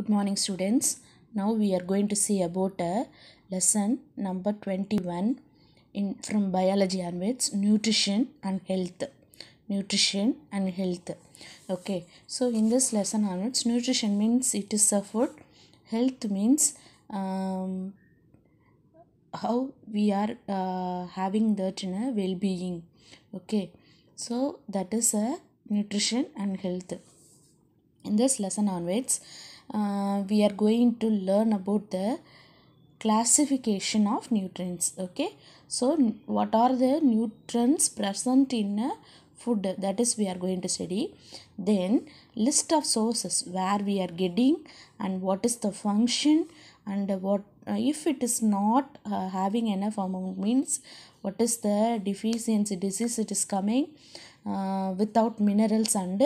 Good morning, students. Now we are going to see about a lesson number 21 in from biology onwards nutrition and health. Nutrition and health. Okay, so in this lesson onwards, nutrition means it is a food, health means um, how we are uh, having that in a well-being okay so that is a nutrition and health in this lesson onwards uh, we are going to learn about the classification of nutrients okay? So what are the nutrients present in a food? That is we are going to study. Then list of sources where we are getting and what is the function and what uh, if it is not uh, having enough amount means what is the deficiency disease it is coming uh, without minerals and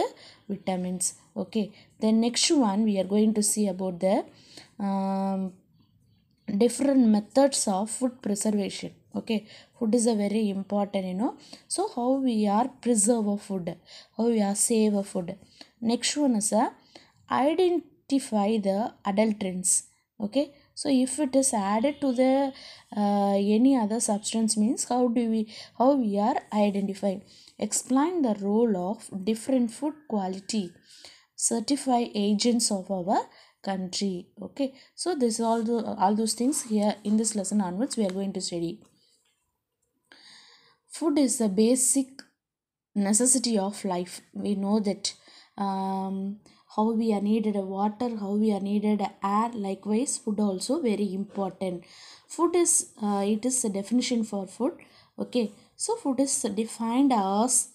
vitamins. Okay. Then next one we are going to see about the um, different methods of food preservation. Okay. Food is a very important you know. So how we are preserve a food how we are save a food. Next one is a identify the adulterants. Okay so if it is added to the uh, any other substance means how do we how we are identifying? Explain the role of different food quality certify agents of our country okay? So this all the all those things here in this lesson onwards we are going to study. Food is the basic necessity of life. We know that um, how we are needed water how we are needed air. Likewise food also very important. Food is uh, it is a definition for food. Okay so food is defined as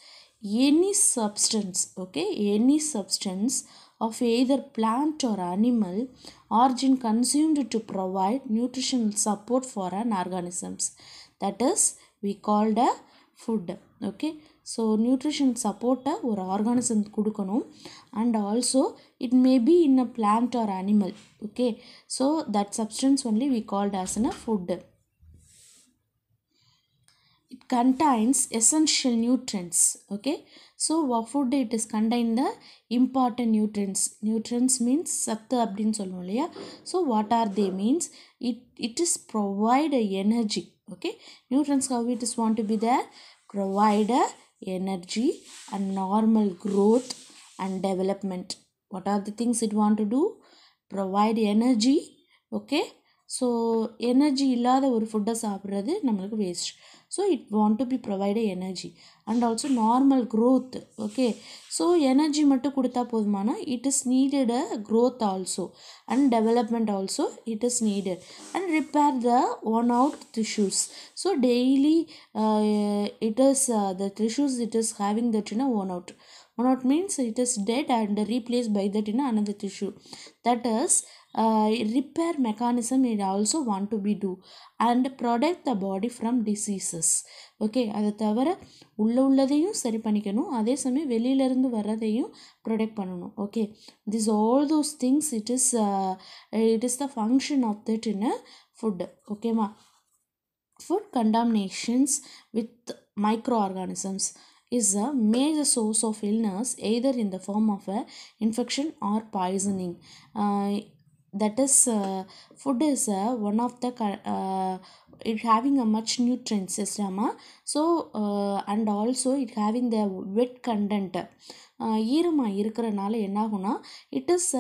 any substance okay any substance of either plant or animal origin consumed to provide nutritional support for an organisms. That is we called a food okay so nutrition சப்போர்ட்டை ஒரு organism கொடுக்கணும் and also it may be in a plant or animal okay so that substance only we called as an a food it contains essential nutrients okay so what food it is contain the important nutrients nutrients means சத்து அப்படின்னு சொல்லுவோம் இல்லையா so what are they means it it is provide a energy okay nutrients how it is want to be there provide a energy and normal growth and development. What are the things it want to do? Provide energy okay so energy இல்லாத ஒரு ஃபுட்டை சாப்பிட்றது நம்மளுக்கு waste so it want to be provide energy and also normal growth okay so energy மட்டும் கொடுத்தா போதுமானா it is needed a growth also and development also it is needed and repair the worn out tissues. So daily it is the tissues it is having that in a worn out worn out means it is dead and replace by that in another tissue that is repair mechanism it also want to be do and protect the body from diseases okay அதை தவிர உள்ளே உள்ளதையும் சரி பண்ணிக்கணும் அதே சமயம் வெளியிலேருந்து வர்றதையும் ப்ரொடெக்ட் பண்ணணும் okay this all those things it is it is the function of that in a food ஓகேவா food contaminations with microorganisms is a major source of illness either in the form of a infection or poisoning that is uh, food is uh, one of the co- uh, it having a much nutrient system uh, so uh, and also it having the wet content ஈரமாக இருக்கிறனால என்னாகும்னா it is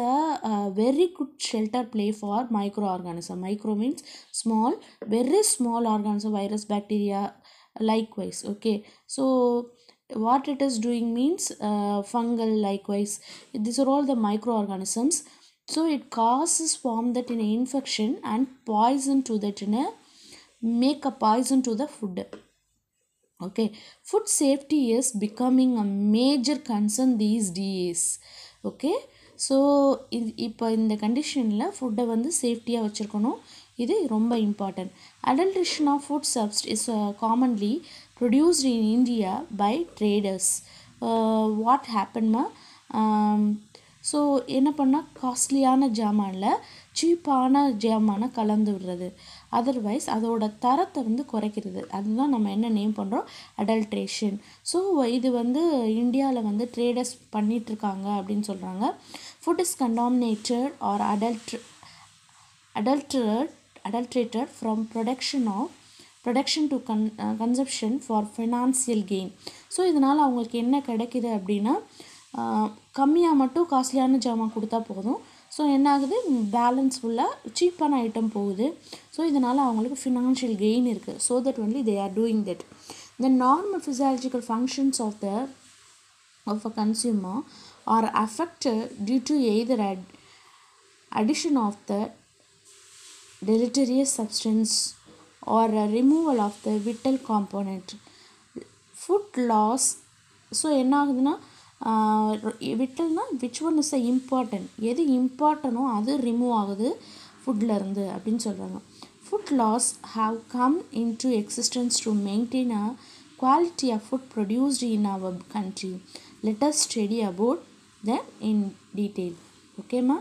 a very good shelter play for micro organism micro means small very small organism virus bacteria likewise okay so what it is doing means uh, fungal likewise these are all the microorganisms So it causes form that in a infection and poison to that in a make a poison to the food okay food safety is becoming a major concern these days okay so இது இப்போ இந்த கண்டிஷனில் ஃபுட்டை வந்து சேஃப்டியாக வச்சுருக்கணும் இது ரொம்ப important adulteration of food substance is commonly produced in India by traders what ஹேப்பன்மா so என்ன பண்ணால் காஸ்ட்லியான ஜாமானில் சீப்பான ஜாமானை கலந்து விடுறது. அதர்வைஸ் அதோட தரத்தை வந்து குறைக்கிறது. அதுதான் நம்ம என்ன நேம் பண்ணுறோம் அடல்ட்ரேஷன் ஸோ இது வந்து இந்தியாவில் வந்து ட்ரேடர்ஸ் பண்ணிகிட்ருக்காங்க அப்படின்னு சொல்கிறாங்க food is contaminated or adult adulterated adulterated from production of production to con consumption for financial gain so இதனால் அவங்களுக்கு என்ன கிடைக்கிது அப்படின்னா கம்மியாக மட்டும் காஸ்ட்லியான ஜாமான் கொடுத்தா போதும் ஸோ என்ன ஆகுது பேலன்ஸ் ஃபுல்லாக சீப்பான ஐட்டம் போகுது ஸோ இதனால் அவங்களுக்கு ஃபினான்ஷியல் கெயின் இருக்குது so that only they are doing that the normal physiological functions of the of a consumer are affected due to either at addition of the deleterious substance or a removal of the vital component food loss so என்ன ஆகுதுன்னா விட்டல்னா which one is a important எது இம்பார்ட்டனோ அது remove ஆகுது ஃபுட்ல இருந்து அப்படின்னு சொல்கிறாங்க food loss have come in to existence to maintain a quality of food produced in our country. Let us study about them in detail. Okay, ma?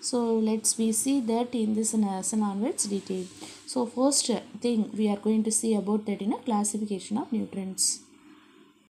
So let's we see that in this lesson onwards detail. So first thing we are going to see about that in a classification of nutrients.